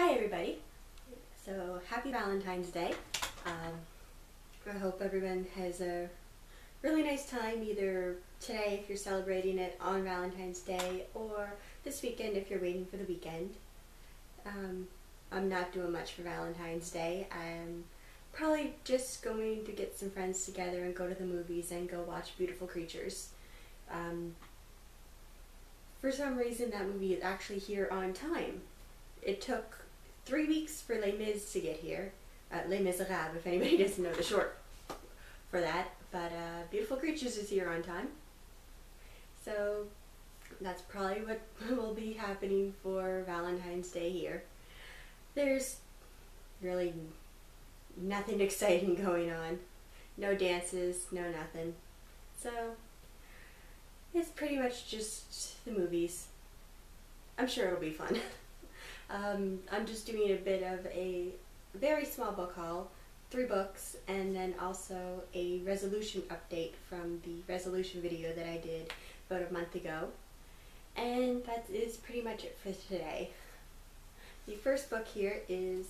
Hi everybody. So happy Valentine's Day. Um, I hope everyone has a really nice time either today if you're celebrating it on Valentine's Day or this weekend if you're waiting for the weekend. Um, I'm not doing much for Valentine's Day. I'm probably just going to get some friends together and go to the movies and go watch Beautiful Creatures. Um, for some reason that movie is actually here on time. It took three weeks for Les Mis to get here. Uh, Les Miserables, if anybody doesn't know the short for that. But uh, Beautiful Creatures is here on time. So that's probably what will be happening for Valentine's Day here. There's really nothing exciting going on. No dances, no nothing. So it's pretty much just the movies. I'm sure it'll be fun. Um, I'm just doing a bit of a very small book haul, three books, and then also a resolution update from the resolution video that I did about a month ago. And that is pretty much it for today. The first book here is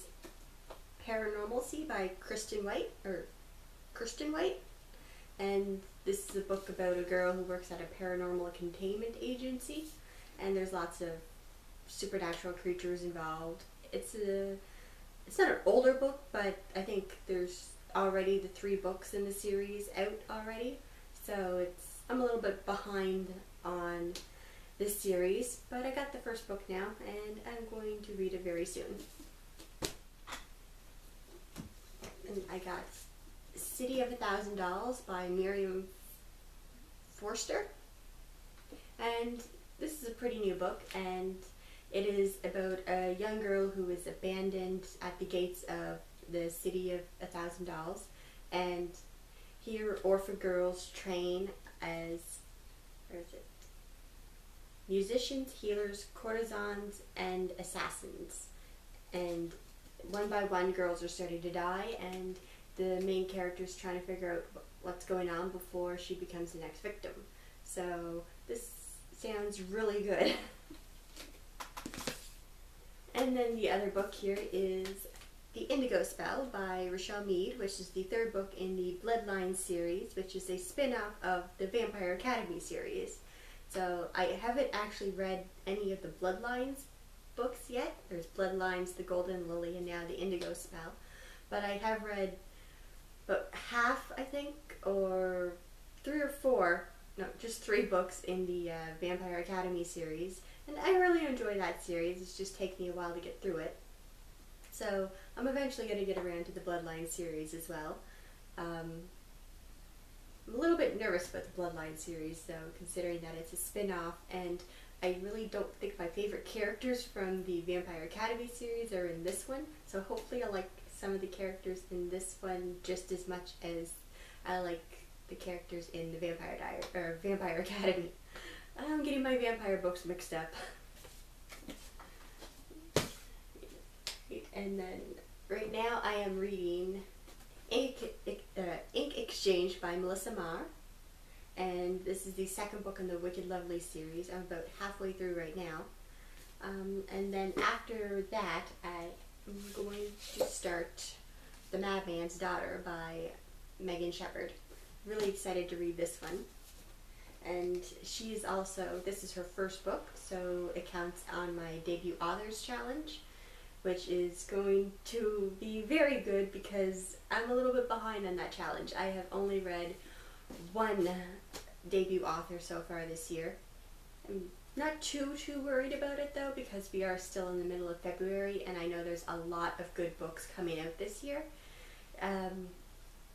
Paranormalcy by Kristen White, or Kristen White. And this is a book about a girl who works at a paranormal containment agency. And there's lots of supernatural creatures involved. It's a it's not an older book, but I think there's already the three books in the series out already. So it's I'm a little bit behind on this series, but I got the first book now and I'm going to read it very soon. And I got City of a Thousand Dolls by Miriam Forster. And this is a pretty new book and it is about a young girl who is abandoned at the gates of the City of a Thousand Dolls and here orphan girls train as musicians, healers, courtesans, and assassins. And one by one, girls are starting to die, and the main character is trying to figure out what's going on before she becomes the next victim. So this sounds really good. and then the other book here is The Indigo Spell by Richelle Mead, which is the third book in the Bloodline series, which is a spin-off of the Vampire Academy series. So I haven't actually read any of the Bloodlines books yet. There's Bloodlines, The Golden Lily, and now The Indigo Spell. But I have read about half, I think, or three or four, no, just three books in the uh, Vampire Academy series. And I really enjoy that series. It's just taken me a while to get through it. So I'm eventually going to get around to the Bloodline series as well. Um, I'm a little bit nervous about the Bloodline series though, considering that it's a spin-off and I really don't think my favorite characters from the Vampire Academy series are in this one, so hopefully I like some of the characters in this one just as much as I like the characters in the Vampire Diary or Vampire Academy. I'm getting my vampire books mixed up. and then right now I am reading Ink, uh, Ink Exchange by Melissa Marr. And this is the second book in the Wicked Lovely series. I'm about halfway through right now. Um, and then after that, I'm going to start The Madman's Daughter by Megan Shepherd. Really excited to read this one. And she's also, this is her first book, so it counts on my debut authors challenge which is going to be very good because I'm a little bit behind on that challenge. I have only read one debut author so far this year. I'm not too, too worried about it though because we are still in the middle of February and I know there's a lot of good books coming out this year. Um,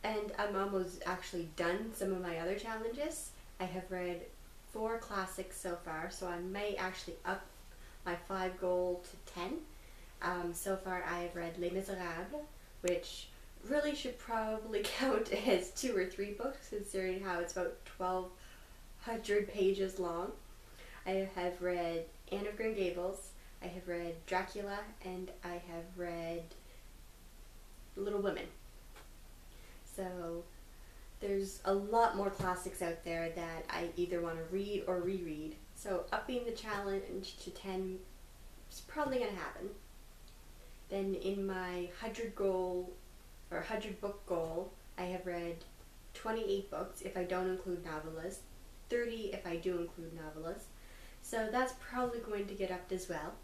and I'm almost actually done some of my other challenges. I have read four classics so far, so I may actually up my five goal to ten. Um, so far I have read Les Miserables, which really should probably count as two or three books considering how it's about 1200 pages long. I have read Anne of Green Gables, I have read Dracula, and I have read Little Women. So there's a lot more classics out there that I either want to read or reread. So upping the challenge to 10 is probably going to happen. Then in my 100 goal or 100 book goal, I have read 28 books if I don't include novellas, 30 if I do include novellas. So that's probably going to get upped as well.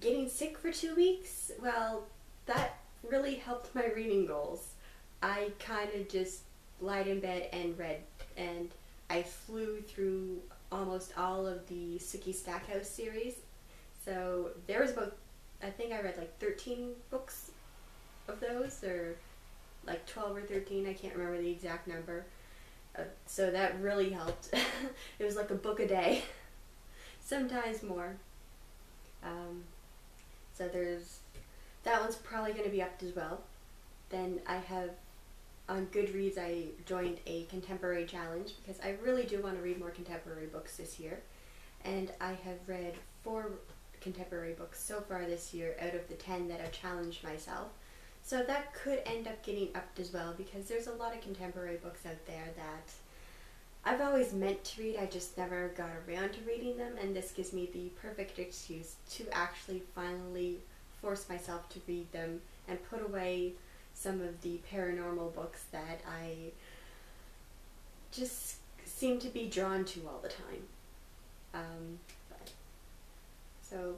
Getting sick for two weeks, well, that really helped my reading goals. I kind of just lied in bed and read, and I flew through almost all of the Sookie Stackhouse series. So there was about, I think I read like 13 books of those, or like 12 or 13, I can't remember the exact number. Uh, so that really helped. it was like a book a day, sometimes more. Um, so there's, that one's probably going to be up as well. Then I have on Goodreads, I joined a contemporary challenge because I really do want to read more contemporary books this year. And I have read four contemporary books so far this year out of the 10 that I've challenged myself. So that could end up getting upped as well because there's a lot of contemporary books out there that I've always meant to read, I just never got around to reading them, and this gives me the perfect excuse to actually finally force myself to read them and put away some of the paranormal books that I just seem to be drawn to all the time. Um, but, so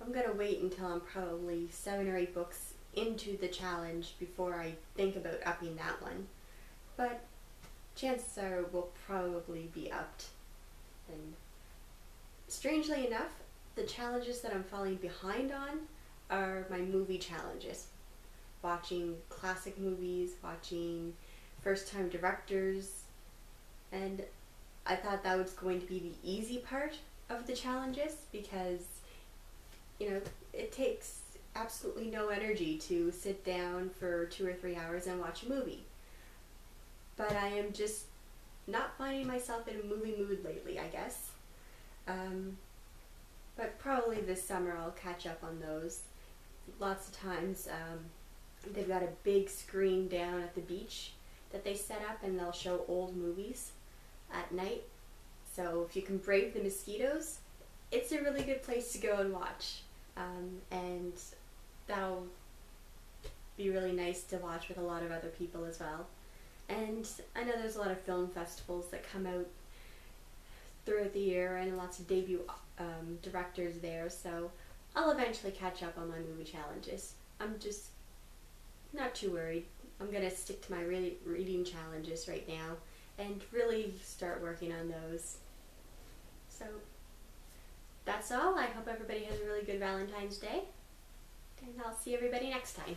I'm gonna wait until I'm probably seven or eight books into the challenge before I think about upping that one. But chances are we'll probably be upped. And strangely enough, the challenges that I'm falling behind on are my movie challenges watching classic movies, watching first time directors, and I thought that was going to be the easy part of the challenges because, you know, it takes absolutely no energy to sit down for two or three hours and watch a movie. But I am just not finding myself in a movie mood lately, I guess. Um, but probably this summer I'll catch up on those. Lots of times, um, They've got a big screen down at the beach that they set up and they'll show old movies at night. So if you can brave the mosquitoes, it's a really good place to go and watch. Um, and that'll be really nice to watch with a lot of other people as well. And I know there's a lot of film festivals that come out throughout the year and lots of debut um, directors there, so I'll eventually catch up on my movie challenges. I'm just not too worried. I'm going to stick to my really reading challenges right now and really start working on those. So that's all. I hope everybody has a really good Valentine's Day. And I'll see everybody next time.